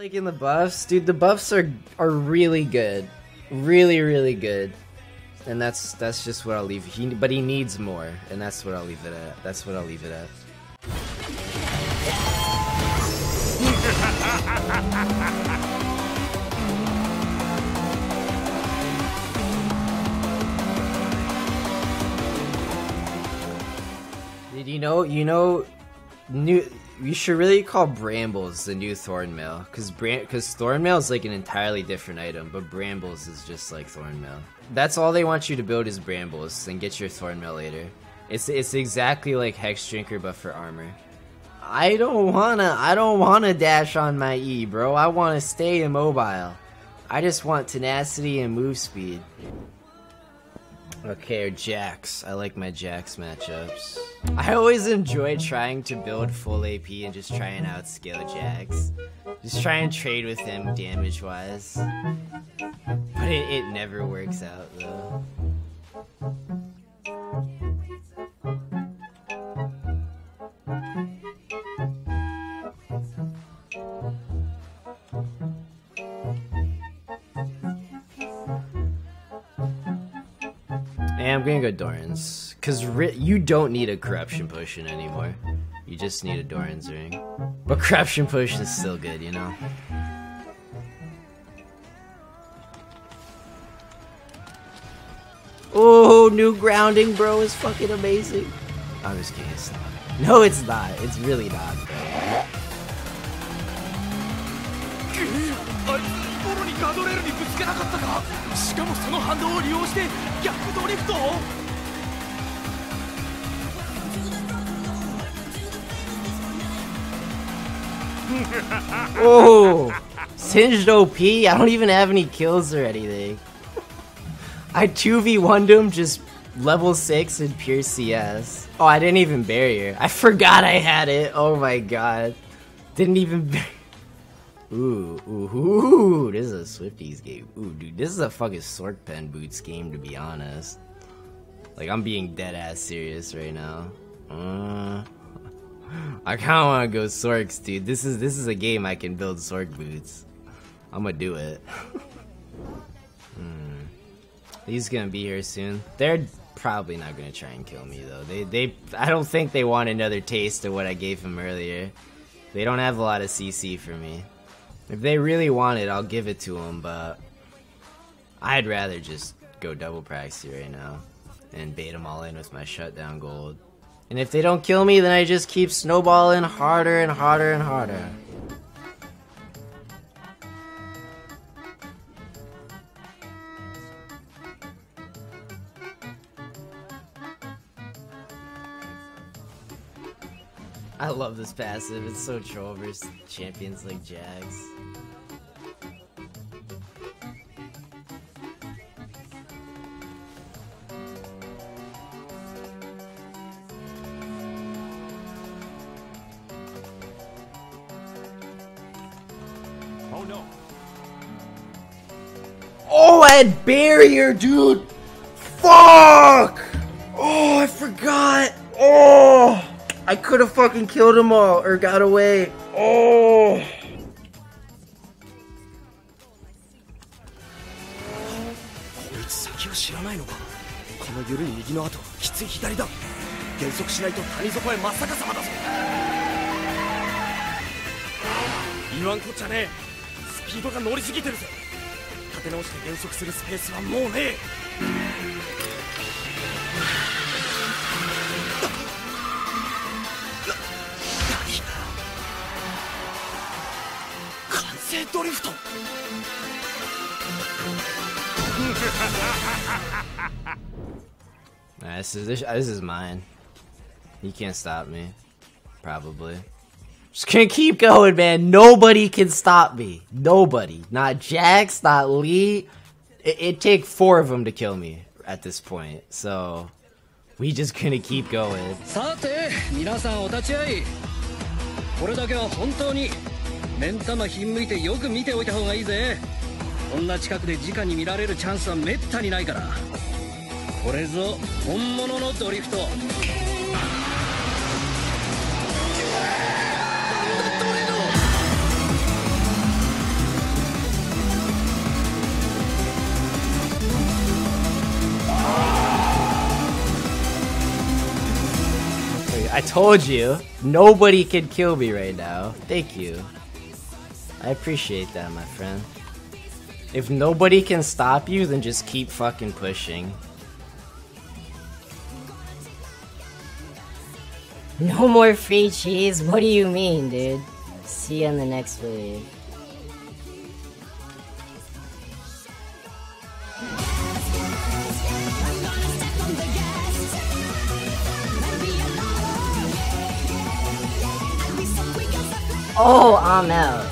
Liking the buffs, dude. The buffs are are really good, really really good, and that's that's just what I'll leave. He but he needs more, and that's what I'll leave it at. That's what I'll leave it at. Did you know? You know, new. You should really call Brambles the new Thornmail, because because Thornmail is like an entirely different item, but Brambles is just like Thornmail. That's all they want you to build is Brambles, and get your Thornmail later. It's it's exactly like Hexdrinker, but for armor. I don't wanna I don't wanna dash on my E, bro. I wanna stay immobile. I just want tenacity and move speed. Okay, Jax. I like my Jax matchups. I always enjoy trying to build full AP and just try and outscale Jax. Just try and trade with him damage-wise. But it, it never works out, though. I'm gonna go Doran's. Because you don't need a Corruption Potion anymore. You just need a Doran's Ring. But Corruption Potion is still good, you know? Oh, new grounding, bro, is fucking amazing. I'm just kidding, it's not. No, it's not. It's really not, つけなかったかしかもその反動を利用して逆ドリフト oh, singed OP. I don't even have any kills or anything. I 2v1'd him just level 6 in pure CS. Oh, I didn't even barrier. I forgot I had it. Oh my god. Didn't even Ooh, ooh, ooh, this is a Swifties game. Ooh, dude, this is a fucking Sork Pen Boots game, to be honest. Like, I'm being dead ass serious right now. Uh, I kind of want to go Sorks, dude. This is this is a game I can build Sork boots. I'm gonna do it. hmm. He's gonna be here soon. They're probably not gonna try and kill me though. They they I don't think they want another taste of what I gave him earlier. They don't have a lot of CC for me. If they really want it, I'll give it to them, but I'd rather just go double proxy right now and bait them all in with my shutdown gold. And if they don't kill me, then I just keep snowballing harder and harder and harder. I love this passive, it's so troll versus champions like Jax. Oh no. Oh, had barrier, dude! Fuck! Oh, I forgot! Oh! I could have fucking killed them all or got away. Oh. スピードが乗りすぎてるぜ立て直して減速するスペースはもうねえ完成ドリフト nah, this is this, this is mine. You can't stop me, probably. Just gonna keep going, man. Nobody can stop me. Nobody. Not Jax, not Lee. It, it take four of them to kill me at this point. So we just gonna keep going. これだけは本当に目ん玉ひんむいてよく見ておいた方がいいぜこんな近くで直に見られるチャンスはめったにないからこれぞ本物のドリフト told you, nobody can kill me right now. Thank you. I appreciate that, my friend. If nobody can stop you, then just keep fucking pushing. No more free cheese? What do you mean, dude? See you on the next wave. Oh, I'm out.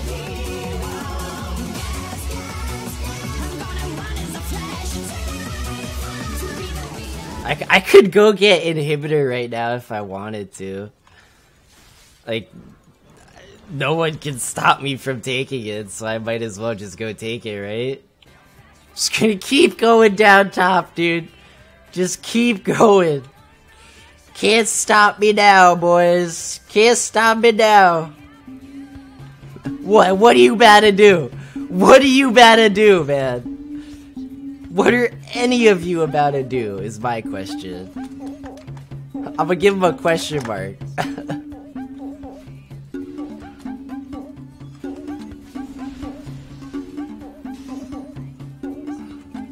I, I could go get inhibitor right now if I wanted to. Like, no one can stop me from taking it, so I might as well just go take it, right? Just gonna keep going down top, dude. Just keep going. Can't stop me now, boys. Can't stop me now. What? What are you about to do? What are you about to do, man? What are any of you about to do? Is my question. I'm gonna give him a question mark.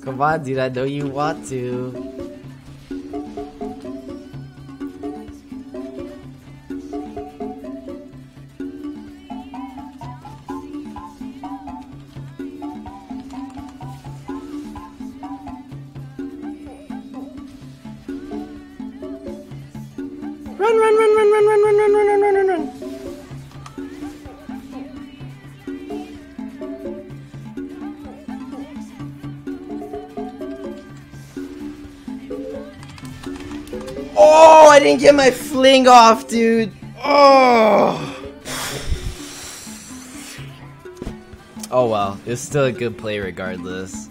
Come on, dude. I know you want to. Run, run, run, run, run, run, run, run, run, run, run. Oh, I didn't get my fling off, dude. Oh. Oh well, it's still a good play regardless.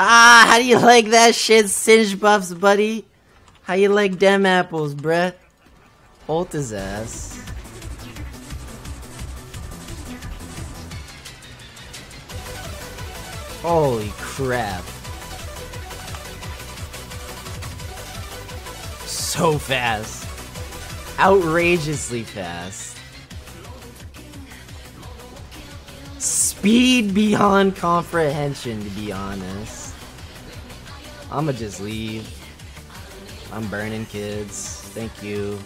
Ah, how do you like that shit, Singed Buffs, buddy? How you like them apples, bruh? Ult his ass. Holy crap. So fast. Outrageously fast. Speed beyond comprehension, to be honest. I'ma just leave. I'm burning kids. Thank you.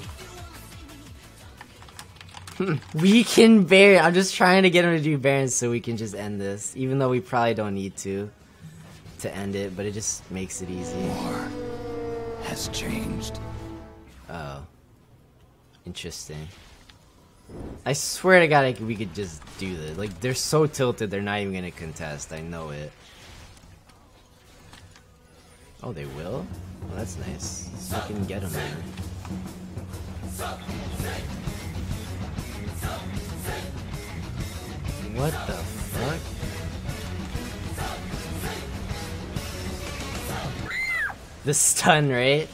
Hmm. we can bear. I'm just trying to get him to do Barons so we can just end this. Even though we probably don't need to. To end it, but it just makes it easy. War has changed. Oh. Interesting. I swear to god I we could just do this. Like, they're so tilted, they're not even gonna contest. I know it. Oh, they will? Oh, that's nice. So I can get them there. What the fuck? The stun, right?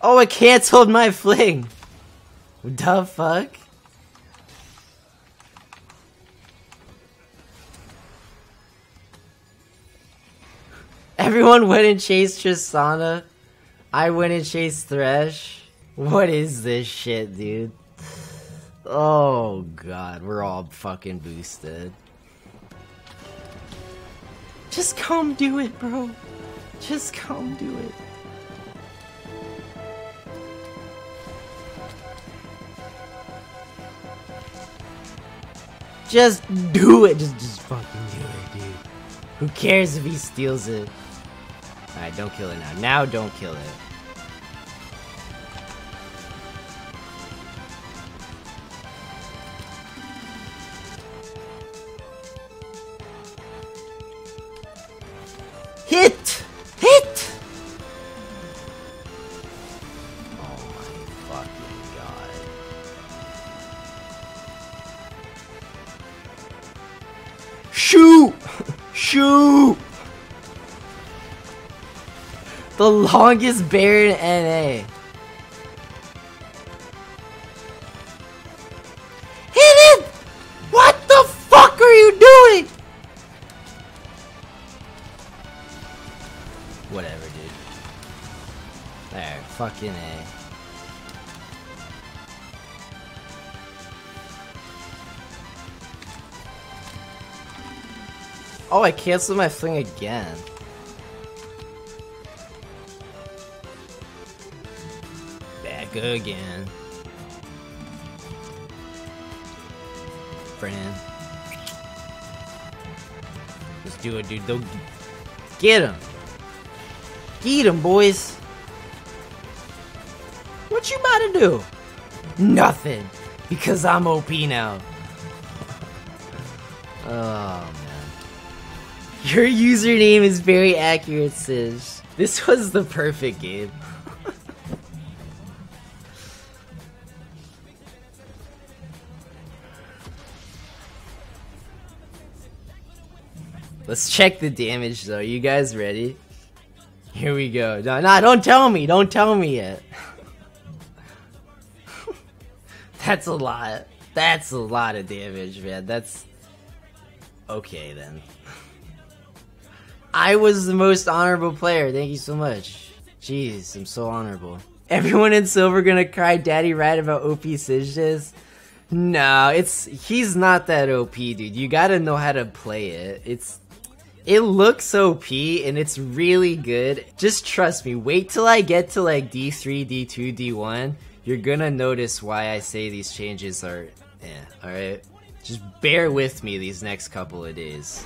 Oh, it canceled my fling. The fuck? Everyone went and chased Tristana. I went and chased Thresh. What is this shit, dude? Oh god, we're all fucking boosted. Just come do it, bro. Just come do it. Just do it. Just, just fucking do it, dude. Who cares if he steals it? Alright, don't kill it now. Now don't kill it. Hit! The longest bear in NA. Hit it! What the fuck are you doing? Whatever, dude. There, fucking A. Oh, I canceled my fling again. Back again. Friend. Let's do it, dude. Don't get him. Get him, boys. What you about to do? Nothing. Because I'm OP now. Oh, man. Your username is very accurate, Sis. This was the perfect game. Let's check the damage though. You guys ready? Here we go. No, no, don't tell me. Don't tell me yet. That's a lot. That's a lot of damage, man. That's okay then. I was the most honorable player. Thank you so much. Jeez, I'm so honorable. Everyone in silver gonna cry daddy right about OP Sijdas? No, it's he's not that OP, dude. You gotta know how to play it. It's it looks OP and it's really good. Just trust me. Wait till I get to like D3, D2, D1. You're gonna notice why I say these changes are, yeah. All right, just bear with me these next couple of days.